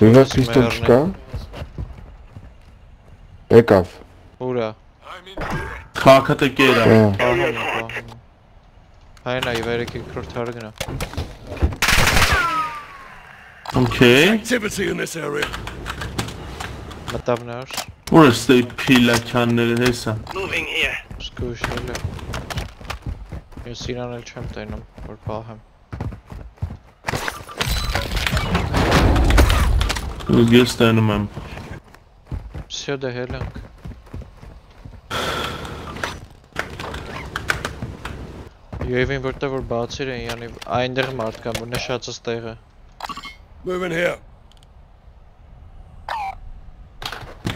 Դուրս պիստոլ չկա։ Եկավ։ Ուրա։ Քաղաքատեկերա։ Հա։ Ահա։ Հայնա իվերեք երկրորդ հարգնա։ Okay։ Activity in this area. Մտավ նար։ Ուր է ստեյ փիլակյանները հեսա։ Moving here. Սկուշել է։ Ես իրան էլ չեմ տենում, որ պահեմ։ Ես տենում եմ։ Всё դե հելանք։ Եվին որտեղ որ բացիր են, յանի այնտեղ մարդ կա, որ նշածս տեղը։ Moving here.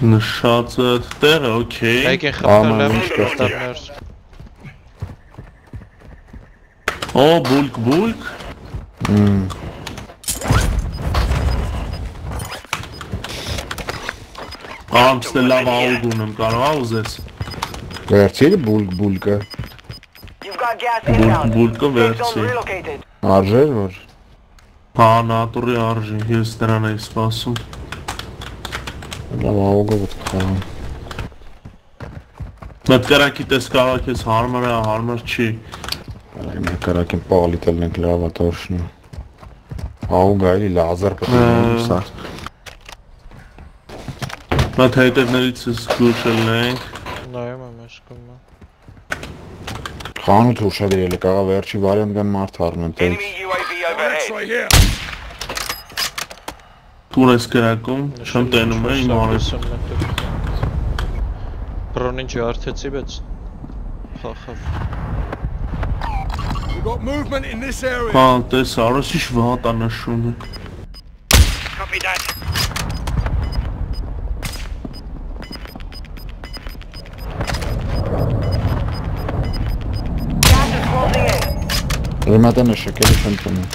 Նշածը տեղը, okay։ Եկեն Աման, խփտալը, ինչ կա խփտալներ։ Օ, բուլկ, բուլկ։ Մմ։ Ամստե լավ աուգ ունեմ, կարող ա ուզես։ Վերցիր բուլկ բուլկը։ Բուլկ, բուլկը վերցի։. Արժեր որ։ Հա, նատուրի արժի, ես դրան էի սպասում։ Լավ աղոգը ոտք խաղամ։ Մետ կրակի տես կարող ես հարմար է, հարմար չի։ Այ մենք կարակին պալի տելնենք լավա տոշնու։ Աղոգը այլի լազար պետք է սա։ Մետ հետևներից ես գուշել ենք։ Նայում եմ աշկումը։ Խանութ ուշադրել է, կարա վերջի վարիանտ կան մարդ առնեն տեղ։ Enemy UAV overhead. X-ray here. Տուր ես կրակում, չեմ տենում է իմ արես։ Բրոնին ջարդեցի, բայց խախավ։ We've got movement in this area. Հա, տես արես իշ վհատ in. Ռեմատը նշակելի չեմ տնում։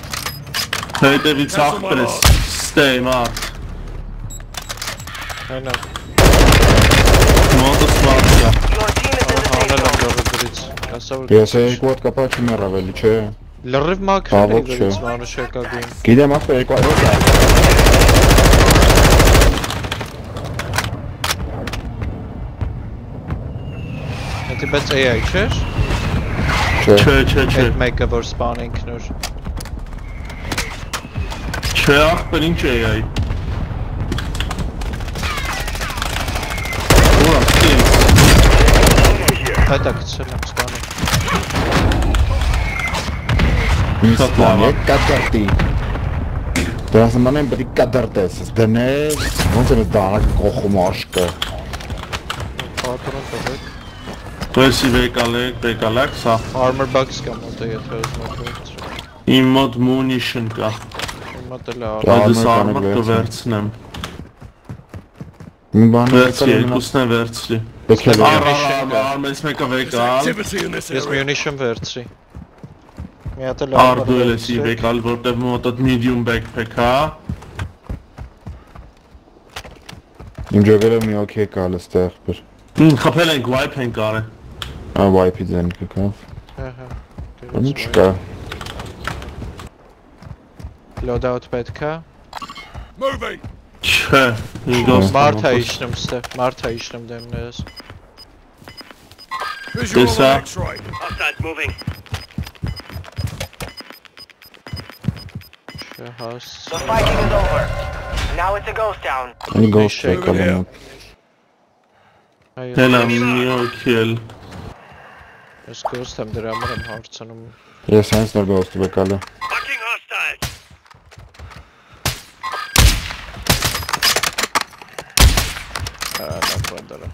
Հետևից աղբր ես, ստեյ մարդ։ Այնա, Մոտս safe հանել եմ Ասա որ Ես երկու հատ կապա չեմ եռ ավելի, չէ։ լրիվ մաքրել Բավոք է չէ։ դրից մանուշակագույն։ Գիտեմ ասա երկու հատ։ Դա բայց AI չէր։ Չէ։ Չէ, չէ, չէ։ Այդ մեկը որ սպանենք նոր։ Չէ, աղբեր ինչ է այ։ Ուրա, ստեյ։ Հայտա գցել եմ Շատ պլան լավ է։ կատարտի։ Դրանց նման են պետք կատարտես, դնես, ոնց է դանակը կողում աշկը։ Պատրոն տվեք։ Պեսի վեկալեք, վեկալակ, սա։ Armor box կա մոտը եթե ուզում եք Իմ մոտ munition կա։ Դա Այդս armor արմոր կանեք կվերցնեմ։ Մի բան Վերցրի, երկուսն է վերցրի։ Եկել է։ արմես մեկը վեկալ։ Ես munition վերցրի։ Մի հատ էլ դու էլ եսի վեկալ, որտեվ մոտդ medium backpack հա։ Իմ ջոգերը մի օքեյ կալ ստեղ բր։ Խփել ենք, wipe ենք արել։ Oh, why he didn't kick off? Koniczka. Loadout petka. Cze, już dostał. Marta işlem step, Marta işlem demleriz. Visual on X-ray. Outside moving. Şu house. The. Now it's a ghost town. Ghost check alalım. Selam, Yokiel. Ես ghost եմ դրա համար եմ հարցնում։ Ես հենց նոր ghost եկալ է։ Fucking hostiles. Ահա, բանդարա։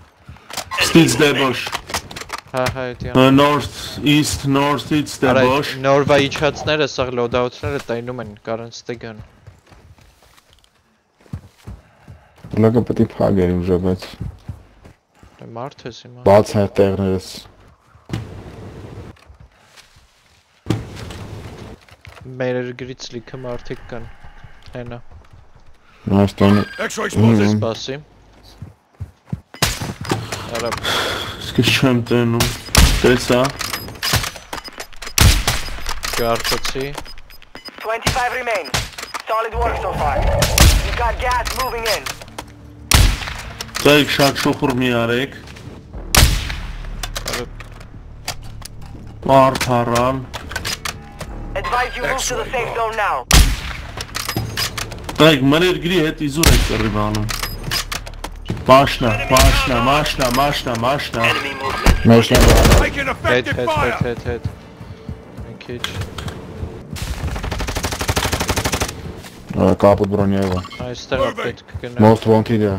Ստից դեբոշ։ Հա, հա, դիան։ North East North East Արա դեբոշ։ նորվա իջածները, սա loadout-ները տայնում են, կարան ստեգան։ Լագը պետք է փագեր ուժը, բայց Դե մարդ ես հիմա։ բաց է տեղներս։ Մեր գրից լիքը մարդիկ կան։ Հենա, spotted. սպասի։ Արա, Իսկ ես չեմ տենում։ Տեսա։ ջարդեցի։ 25 remain. Solid work so far. You got gas moving in. Ձայք շատ շուխուր մի արեք։ Բարթարան։ Advise you move to the safe zone now. Ձայք մներգրի հետ իզուր եք կռիվանում։ Մաշնա, մաշնա, մաշնա, մաշնա, մաշնա։ Enemy movement. Մեջն է Taking Head, effective head, fire. head, head, head. Engage. կապուտ բրոնյայվա։ Այստեղ պետք գնա։ Most wanted է։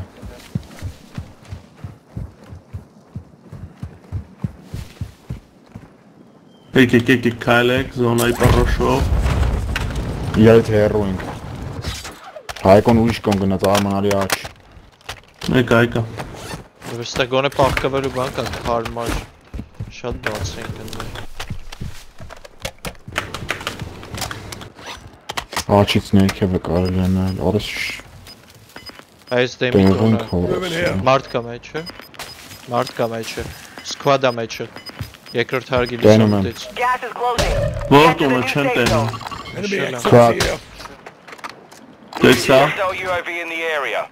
Եկեք, եկեք քայլեք զոնայի պարոշով։ Իրարից հեռու ենք։ Հայկոն ուրիշ կոն գնաց արմանալի աչ։ Եկա, եկա։ Վստահ գոնե պահկավելու բան կա հարմար։ Շատ բաց են գնում։ Աչից ներքևը կարելի է նայել։ Արես Այս դեմի here. Մարդ կա մեջը։ Մարդ կա մեջը։ Squad-ա մեջը։ Երկրորդ հարգի Տենում եմ։ լուսամուտից։ Gas is closing. Որ Get to the տունը new չեմ safe տենում։ the area.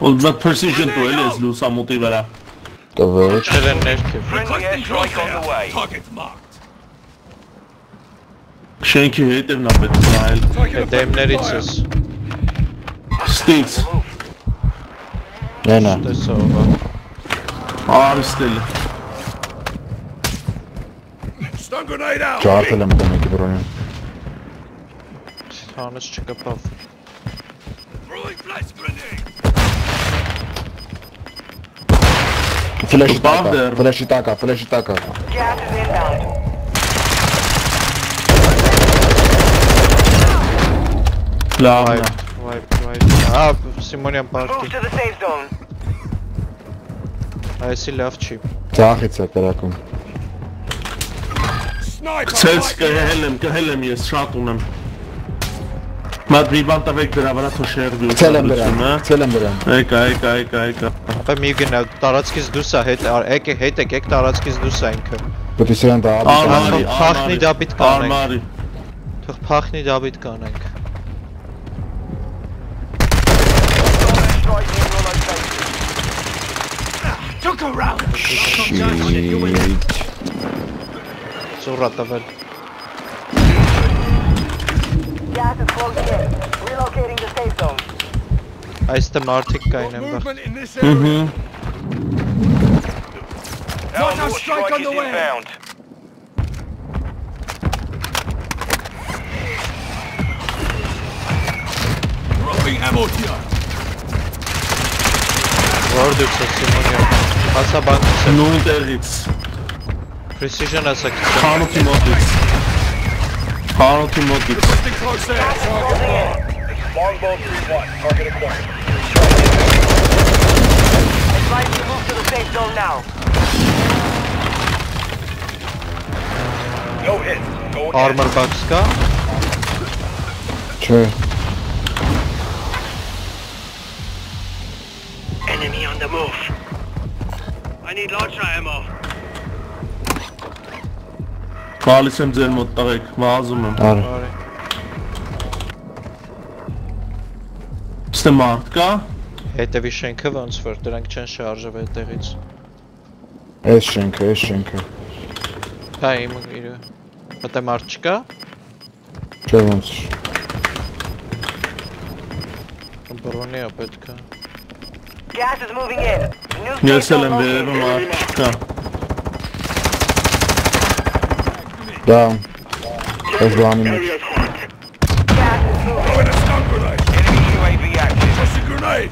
Ո՞լ մտ precision դու էլի ես լուսամուտի վրա։ տվեց։ Չեր են ներքև։. Շենքի հետևն է պետք նայել։ fire. ես։ Ստից։ Նենա։ Տեսով։ Արստել։ Арслили. Чартелем там эти брони. Саночка готов. Флеш и така, флеш и така, флеш и така. Плавно. Вайп, вайп, вайп. А, Симонян партий. Այսի լավ չի։ Ձախից է կրակում։ right կհել եմ, կհել եմ ես շատ ունեմ։ Մատ մի բան տվեք դրա վրա թո շերվի Ցել եմ դրան, ցել եմ դրան։ Եկա, եկա, եկա, եկա։ Ապա մի գնա տարածքից դուրս է հետ եկե հետ եք եք տարածքից դուրս է ինքը։ Պետք է սրան դա Արմարի, Փախնի դապիտ կանենք։ Արմարի։ Թող փախնի Դավիթ կանենք։ Shit. So Ratavel. Gas is closing in. Relocating the safe zone. Ah, it's the Nordic guy, remember? Mm-hmm. Mortar strike on the way. Inbound. Ammo here. Masa bagunça. 90 hits. Precision essa aqui. Penalty mod hits. Penalty mod hits. Armor box ka? Enemy on the move. Գալիս եմ ձեր մոտ տղեկ, մազում եմ։ Արի։ Ստե մարդ կա։ Հետևի շենքը ոնց որ դրանք չեն շարժվել այդտեղից։ Էս շենքը, էս շենքը։ Հա իմ իրը։ Մտե մարդ չկա։ Չէ ոնց։ Բրոնի է պետք է։ Gas is moving in. New Io se l'envevo ma... Ciao. Down. There's one in it.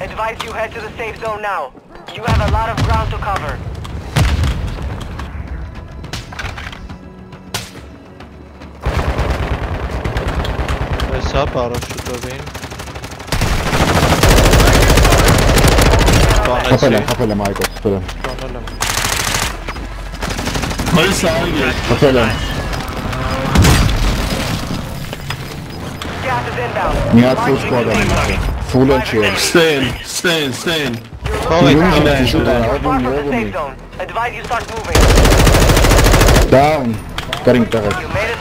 Advise you head to the safe zone now. You have a lot of ground to cover. Hesap araçlı döveyim. Մայս արգե։ Խփել եմ։ Gas is inbound. Մի հատ full squad եմ ունեցել։ Full էլ չի։ Ստեն, ստեն, ստեն։ Թողեք Յում գնա։ գնա շուտ արա, Far ում from the յովում safe է։ zone. Advise you start moving. Down։ Կարինք տեղը։ You made